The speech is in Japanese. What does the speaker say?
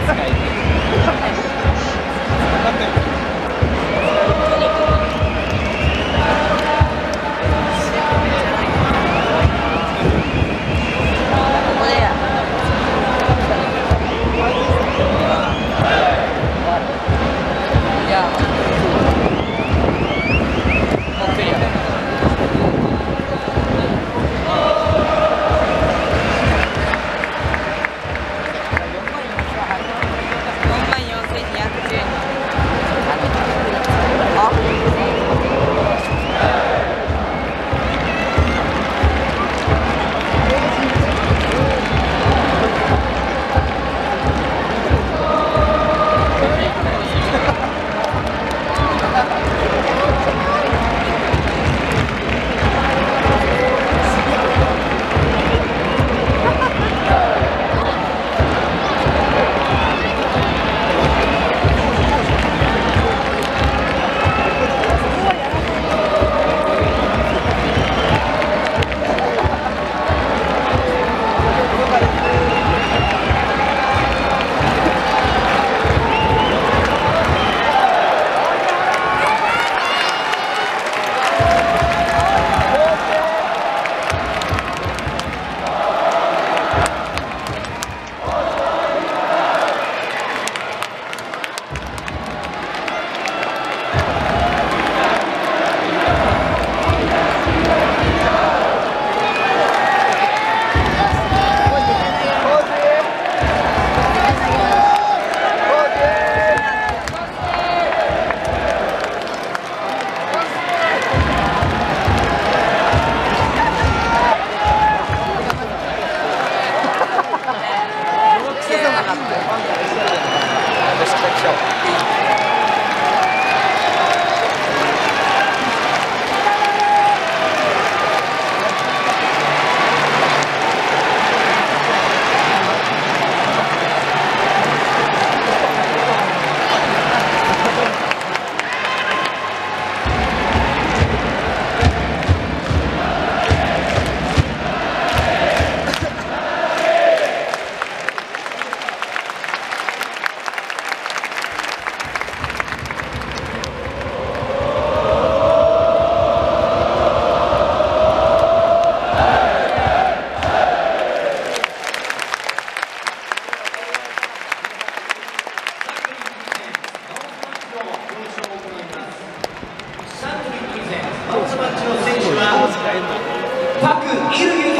使いパク・イルギ